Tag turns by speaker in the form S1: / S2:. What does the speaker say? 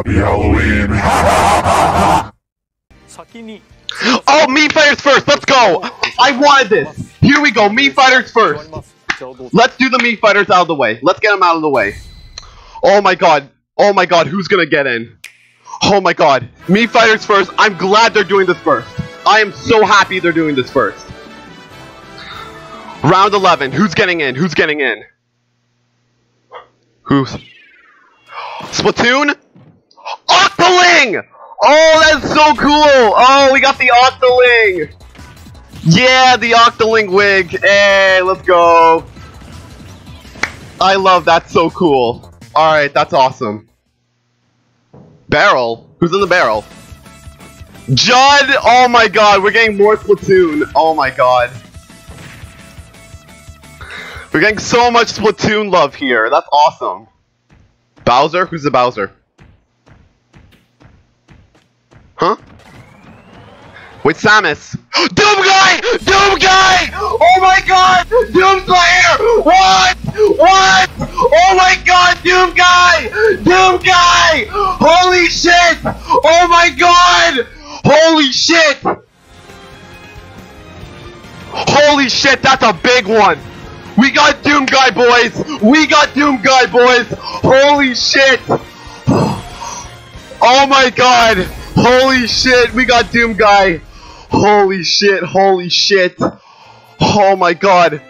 S1: Happy Halloween.
S2: Oh, Mii fighters first. Let's go. I wanted this. Here we go. Mii fighters first. Let's do the Mii fighters out of the way. Let's get them out of the way. Oh my god. Oh my god. Who's gonna get in? Oh my god. Mii fighters first. I'm glad they're doing this first. I am so happy they're doing this first. Round 11. Who's getting in? Who's getting in? Who's? Splatoon? Oh, that's so cool! Oh, we got the Octoling! Yeah, the Octoling wig. Hey, let's go. I love that. So cool. Alright, that's awesome. Barrel? Who's in the barrel? Judd! Oh my god, we're getting more Splatoon. Oh my god. We're getting so much Splatoon love here. That's awesome. Bowser? Who's the Bowser? Huh? Wait, Samus. Doom Guy! Doom Guy! Oh my god! Doom Slayer! What? What? Oh my god, Doom Guy! Doom Guy! Holy shit! Oh my god! Holy shit! Holy shit, that's a big one! We got Doom Guy, boys! We got Doom Guy, boys! Holy shit! Oh my god! Holy shit, we got Doom Guy! Holy shit, holy shit! Oh my god!